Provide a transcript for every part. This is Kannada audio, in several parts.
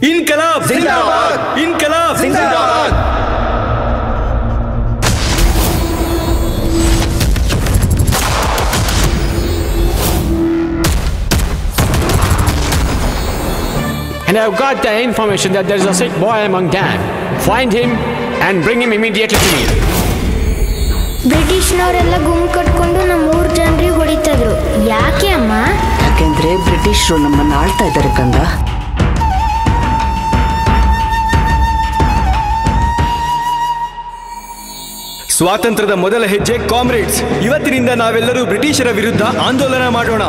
ಇನ್ಕಲಾಬ್ zindabad! ಇನ್ಕಲಾಬ್ zindabad! And I've got the information that there's a sick boy among them. Find him and bring him immediately to me. ಬ್ರಿಟಿಷ್ನವರೆಲ್ಲ ಗುಂಪು ಕಟ್ಕೊಂಡು ನಮ್ಮ ಊರ್ ಜನರಿಗೆ ಹೊಡಿತಿದ್ರು ಯಾಕೆ ಅಮ್ಮ ಯಾಕೆಂದ್ರೆ ಬ್ರಿಟಿಷರು ನಮ್ಮನ್ನ ಆಳ್ತಾ ಇದ್ದಾರೆ ಕಂದ ಸ್ವಾತಂತ್ರ್ಯದ ಮೊದಲ ಹೆಜ್ಜೆ ಕಾಮ್ರೇಡ್ಸ್. ಇವತ್ತಿನಿಂದ ನಾವೆಲ್ಲರೂ ಬ್ರಿಟಿಷರ ವಿರುದ್ಧ ಆಂದೋಲನ ಮಾಡೋಣ.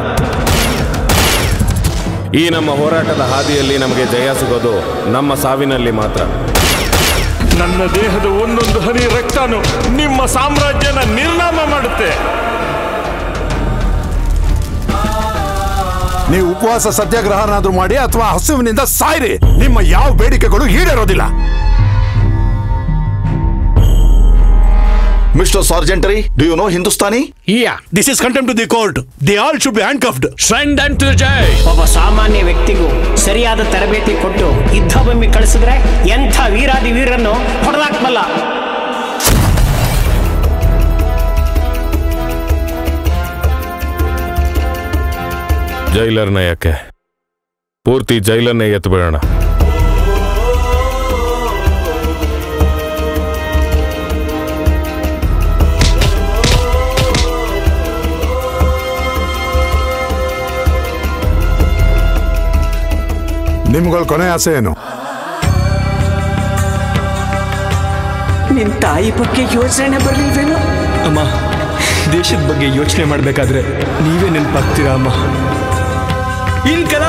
ಈ ನಮ್ಮ ಹೋರಾಟದ ಹಾದಿಯಲ್ಲಿ ನಮಗೆ ಜಯ ಸಿಗೋದು ನಮ್ಮ ಸಾವಿನಲ್ಲಿ ಮಾತ್ರ. ನನ್ನ ದೇಹದ ಒಂದೊಂದು ಹನಿ ರಕ್ತನು ನಿಮ್ಮ ಸಾಮ್ರಾಜ್ಯನ ನಿರ್ನಾಮ ಮಾಡುತ್ತೆ. ನೀವು ಉಪವಾಸ ಸತ್ಯಾಗ್ರಹನಾದ್ರೂ ಮಾಡಿ ಅಥವಾ ಹಸುವಿನಿಂದ ಸಾಯಿರಿ. ನಿಮ್ಮ ಯಾವ ಬೇಡಿಕೆಗಳು ಈಡೇರೋದಿಲ್ಲ. Mister ಸಾರ್ಜೆಂಟರಿ do you know Hindustani Yeah. This is contempt to the court they all should be handcuffed Send them to the jail. ಒಬ್ಬ ಸಾಮಾನ್ಯ ವ್ಯಕ್ತಿಗೂ ಸರಿಯಾದ ತರಬೇತಿ ಕೊಟ್ಟು ಯುದ್ಧ ಭೂಮಿ ಕಳಿಸಿದ್ರೆ ಎಂಥ ವೀರಾದಿ ವೀರನ್ನು ಹೊಡೆದಾಕ್ಬಲ್ಲ. ಜೈಲರ್ನ ಯಾಕೆ ಪೂರ್ತಿ ಜೈಲನ್ನೇ ಎತ್ತು ನಿಮ್ಗಳ ಕೊನೆ ಆಸೆ ಏನು? ನಿನ್ ತಾಯಿ ಬಗ್ಗೆ ಯೋಚನೆ ಬರ್ಲಿಲ್ವೇನೋ? ಅಮ್ಮ ದೇಶದ ಬಗ್ಗೆ ಯೋಚನೆ ಮಾಡಬೇಕಾದ್ರೆ ನೀವೇ ನೆನಪಾಗ್ತೀರಾ ಅಮ್ಮ? ಇನ್ಕಲಾಬ್